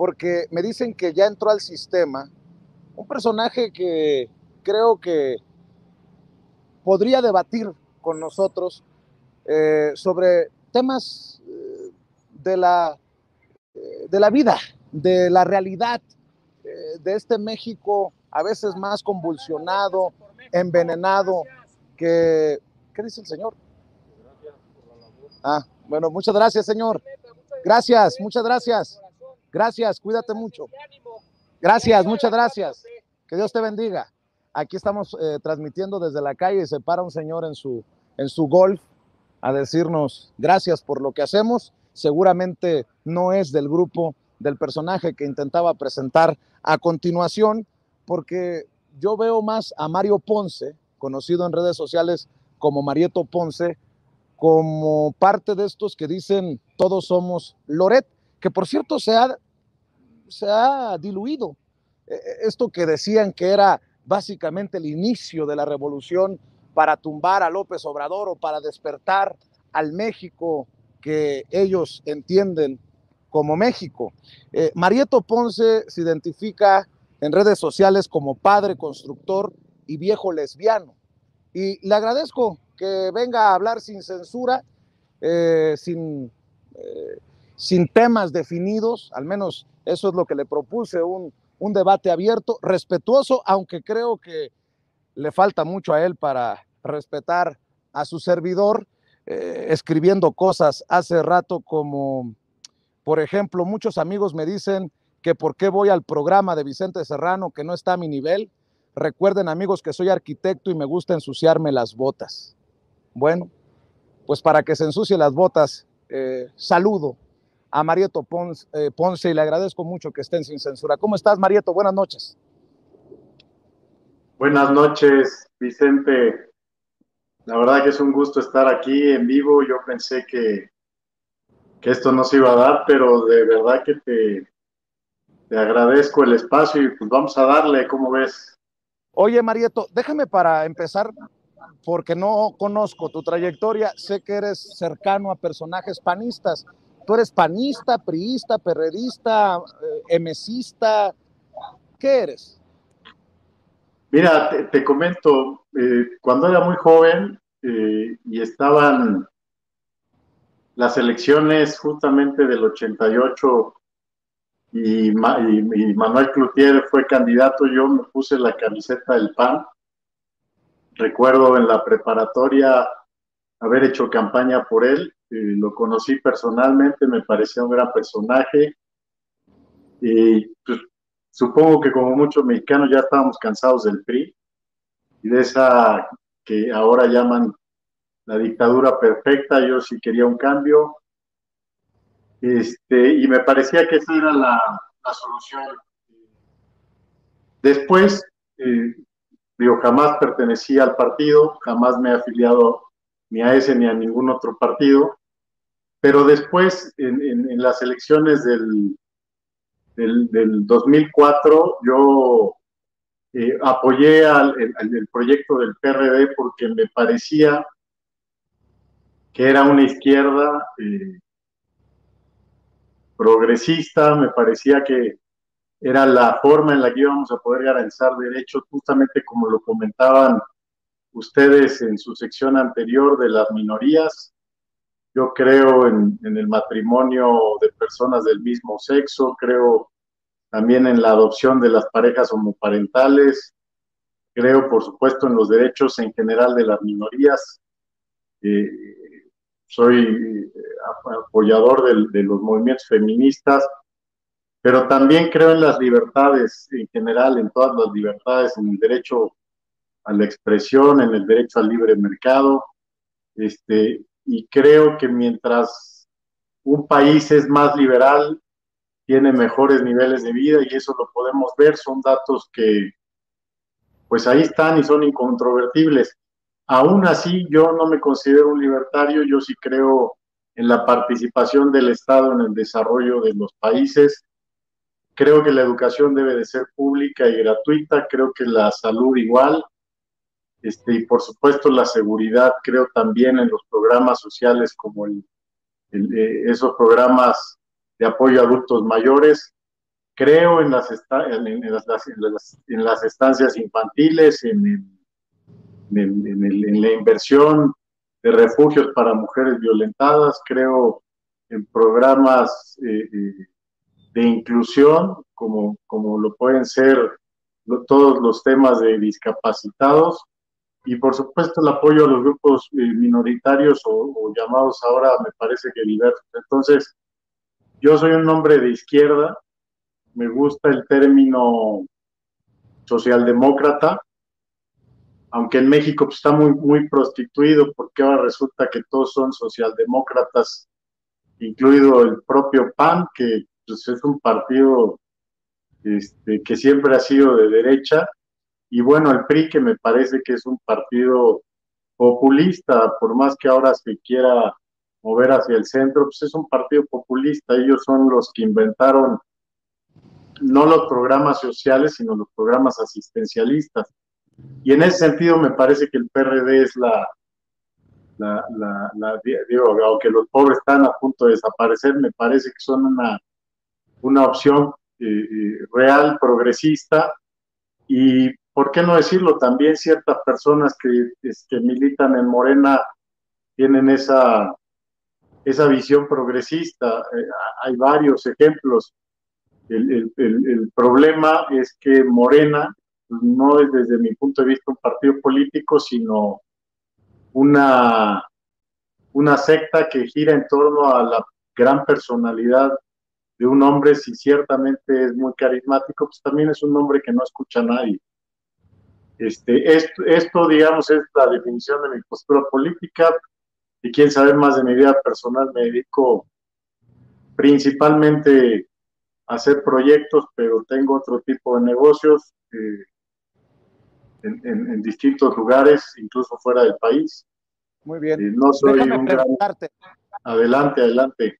porque me dicen que ya entró al sistema un personaje que creo que podría debatir con nosotros eh, sobre temas eh, de, la, eh, de la vida, de la realidad de este México a veces más convulsionado, envenenado, que... ¿Qué dice el señor? Ah, bueno, muchas gracias, señor. Gracias, muchas gracias. Gracias, cuídate mucho. Gracias, muchas gracias. Que Dios te bendiga. Aquí estamos eh, transmitiendo desde la calle y se para un señor en su, en su golf a decirnos gracias por lo que hacemos. Seguramente no es del grupo del personaje que intentaba presentar a continuación, porque yo veo más a Mario Ponce, conocido en redes sociales como Marieto Ponce, como parte de estos que dicen todos somos Loret que por cierto se ha, se ha diluido. E, e, esto que decían que era básicamente el inicio de la revolución para tumbar a López Obrador o para despertar al México que ellos entienden como México. Eh, Marieto Ponce se identifica en redes sociales como padre constructor y viejo lesbiano. Y le agradezco que venga a hablar sin censura, eh, sin eh, sin temas definidos, al menos eso es lo que le propuse, un, debate abierto, respetuoso, aunque creo que le falta mucho a él para respetar a su servidor, eh, escribiendo cosas hace rato como, por ejemplo, muchos amigos me dicen que por qué voy al programa de Vicente Serrano que no está a mi nivel. Recuerden amigos que soy arquitecto y me gusta ensuciarme las botas. Bueno, pues para que se ensucie las botas, eh, saludo a Marieto eh, Ponce, y le agradezco mucho que estén sin censura. ¿Cómo estás, Marieto? Buenas noches. Buenas noches, Vicente. La verdad que es un gusto estar aquí en vivo. Yo pensé que, que esto no se iba a dar, pero de verdad que te, te agradezco el espacio y pues vamos a darle, ¿cómo ves? Oye, Marieto, déjame para empezar, porque no conozco tu trayectoria, sé que eres cercano a personajes panistas. ¿Tú eres panista, priista, perredista, eh, emesista? ¿Qué eres? Mira, te, comento, eh, cuando era muy joven eh, y estaban las elecciones justamente del 88 y, y, Manuel Cloutier fue candidato, yo me puse la camiseta del PAN. Recuerdo en la preparatoria haber hecho campaña por él lo conocí personalmente, me parecía un gran personaje. Y pues, supongo que como muchos mexicanos ya estábamos cansados del PRI y de esa que ahora llaman la dictadura perfecta, yo sí quería un cambio. Este, y me parecía que esa era la, solución. Después, eh, digo, jamás pertenecí al partido, jamás me he afiliado ni a ese ni a ningún otro partido. Pero después, en, las elecciones del, del, 2004, yo eh, apoyé al, el, proyecto del PRD porque me parecía que era una izquierda eh, progresista, me parecía que era la forma en la que íbamos a poder garantizar derechos, justamente como lo comentaban ustedes en su sección anterior de las minorías. Yo creo en, el matrimonio de personas del mismo sexo, creo también en la adopción de las parejas homoparentales, creo por supuesto en los derechos en general de las minorías. Eh, soy eh, apoyador de, los movimientos feministas, pero también creo en las libertades en general, en todas las libertades, en el derecho a la expresión, en el derecho al libre mercado. Este, y creo que mientras un país es más liberal, tiene mejores niveles de vida y eso lo podemos ver, son datos que pues ahí están y son incontrovertibles. Aún así, yo no me considero un libertario, yo sí creo en la participación del Estado en el desarrollo de los países. Creo que la educación debe de ser pública y gratuita, creo que la salud igual, este, y por supuesto la seguridad, creo también en los programas sociales como el, eh, esos programas de apoyo a adultos mayores. creo en las, en, las, estancias infantiles, en, en, la inversión de refugios para mujeres violentadas, creo en programas eh, eh, de inclusión, como, como lo pueden ser todos los temas de discapacitados, y por supuesto el apoyo a los grupos eh, minoritarios o, llamados ahora, me parece que diversos. Entonces, yo soy un hombre de izquierda, me gusta el término socialdemócrata, aunque en México pues, está muy, muy prostituido, porque ahora resulta que todos son socialdemócratas, incluido el propio PAN, que pues, es un partido este, que siempre ha sido de derecha, y bueno, el PRI, que me parece que es un partido populista, por más que ahora se quiera mover hacia el centro, pues es un partido populista. Ellos son los que inventaron no los programas sociales, sino los programas asistencialistas. Y en ese sentido me parece que el PRD es la, la, la, digo, aunque los pobres están a punto de desaparecer, me parece que son una, una opción eh, eh, real, progresista, y por qué no decirlo, también ciertas personas que, que militan en Morena tienen esa, esa visión progresista. Eh, hay varios ejemplos. El, el, problema es que Morena no es desde mi punto de vista un partido político, sino una, una secta que gira en torno a la gran personalidad de un hombre, si ciertamente es muy carismático, pues también es un hombre que no escucha a nadie. Este, esto, esto, digamos, es la definición de mi postura política y quien sabe más de mi vida personal, me dedico principalmente a hacer proyectos, pero tengo otro tipo de negocios eh, en, distintos lugares, incluso fuera del país. Muy bien. Eh, no soy un Adelante, adelante.